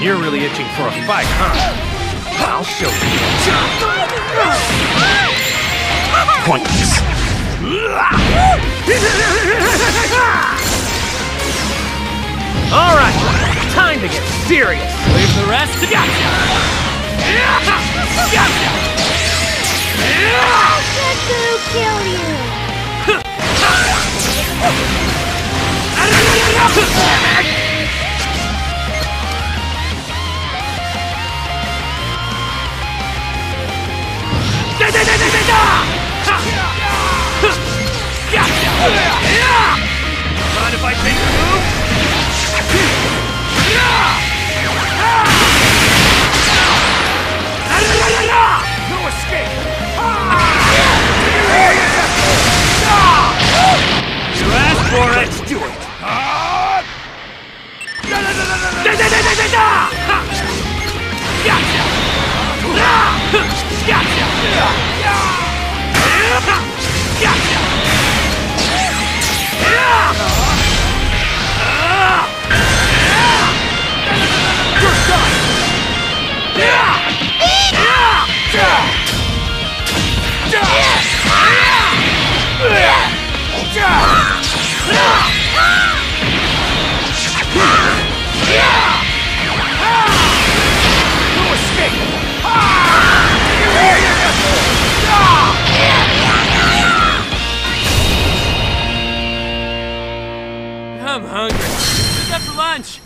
You're really itching for a fight, huh? I'll show you. Pointless. All right, time to get serious. Leave the rest to Gotcha! Deku kill you! For it! Let's do it! Ah! Gotcha! Gotcha! I'm hungry. What's up for lunch?